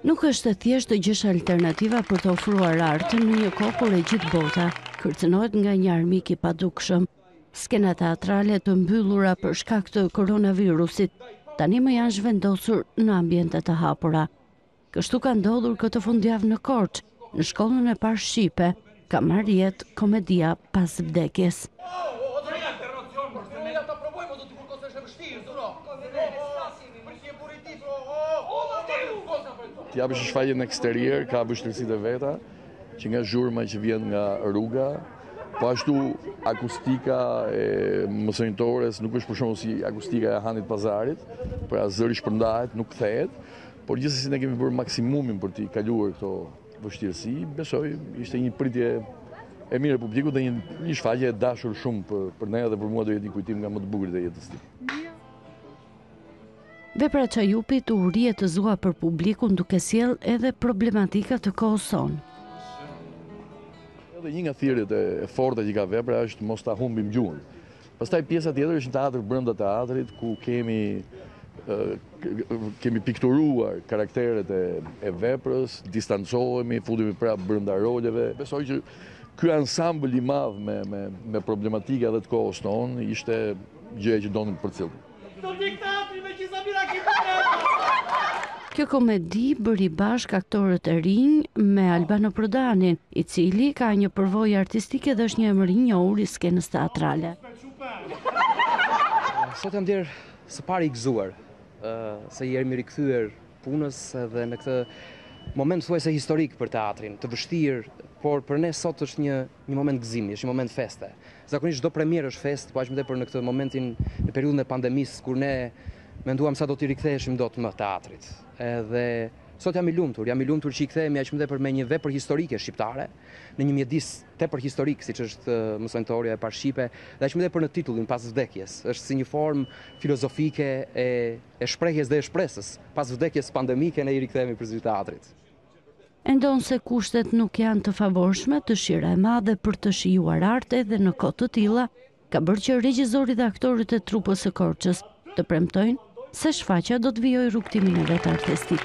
Nuk është thjesht të gjesh alternativa për të ofruar art në një kohë kur e gjithë bota kërcënohet nga një armik i padukshëm. Skena teatrale të mbyllura për shkak të koronavirusit tanimë janë zhvendosur në ambiente të hapura. Kështu ka ndodhur këtë fundjavë në Korçë, në shkollën e parë shqipe, ka marrë jetë komedia pas vdekjes. Të japësh një shfaqje në eksterier, ka vështirësitë e veta, që nga zhurma që vjen nga rruga, po ashtu akustika e mësonjtores nuk është për shembull si akustika e Hanit të Pazarit, pra zëri shpërndahet, nuk kthehet. Por gjithsesi ne kemi bërë maksimumin për t'i kaluar këto vështirësi, besoj ishte një pritje e mirë e publikut dhe një shfaqje e dashur shumë për ne dhe për mua do jetë një kujtim nga më të bukurit e jetës time. Vepra e Çajupit u rijetëzua për publikun duke sjellë edhe problematika të kohës sonë. Edhe një nga thirrjet e forta që ka vepra është mos ta humbim gjuhën. Pastaj pjesa tjetër është një teatër brenda teatrit ku kemi kemi pikturuar karakteret e veprës, distancohemi, futemi prapë brenda roleve. Besoj që ky ansambël i madh me me me problematika edhe të kohës tonë ishte gjëja që donim të përcillnim. Të dik teatri me gjitha mira ki të Kjo komedi bëri bashkë aktorët e rinj me Albano Prodanin, i cili ka një përvojë artistike dhe është një emër i njohur i skenës teatrale. Sot jam ndjerë së pari i gëzuar, se i jemi rikthyer punës dhe në këtë moment thuajse historik për teatrin, të vështirë, por për ne sot është një Një moment gëzimi, është një moment feste. Zakonisht çdo premierë është festë, po aq më tepër në këtë momentin, në periudhën e pandemisë, kur ne menduam s'do t'i riktheheshim dot më teatrit. Edhe sot jam i lumtur, jam i lumtur që i kthehemi aq më tepër me një vepër historike shqiptare, në një mjedis tepër historik siç është mësonjëtorja e parë shqipe, dhe aq më tepër në titullin Pas vdekjes. Është si një formë filozofike e e shprehjes dhe e shpresës. Pas vdekjes pandemike ne i rikthehemi përsëri teatrit. E ndonëse kushtet nuk janë të favorshme, dëshira e madhe për të shijuar art edhe në kohë të tilla ka bërë që regjisori dhe aktorët e trupës së Korçës të premtojnë se shfaqja do të vijojë rrugëtimin e vet artistik.